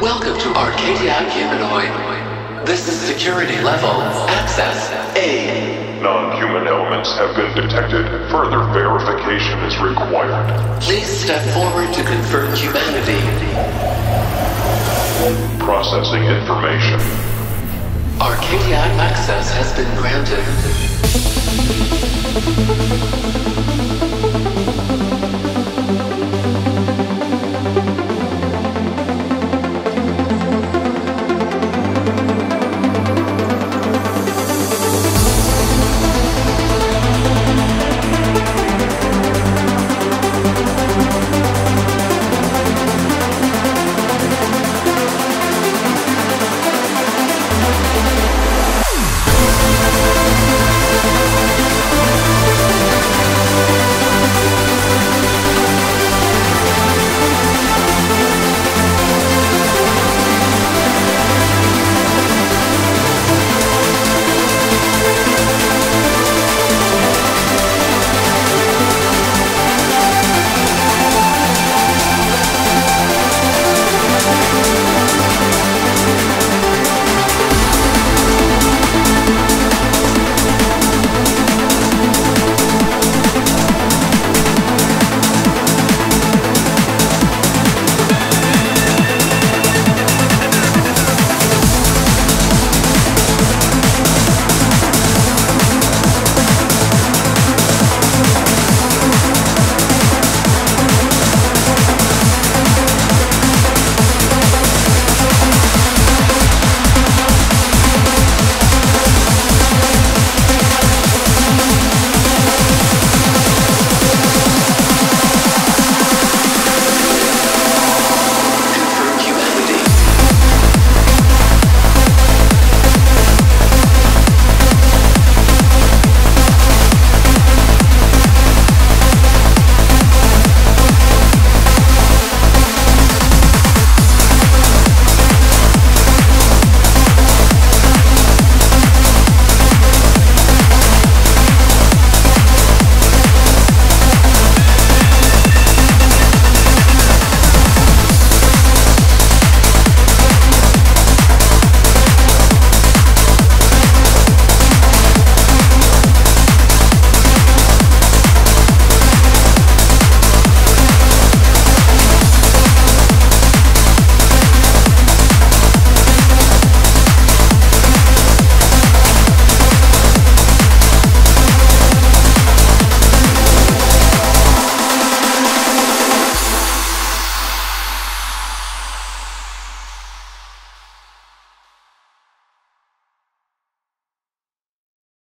Welcome to Arcadia Humanoid. This is security level access A. Non-human elements have been detected. Further verification is required. Please step forward to confirm humanity. Processing information. Arcadia access has been granted.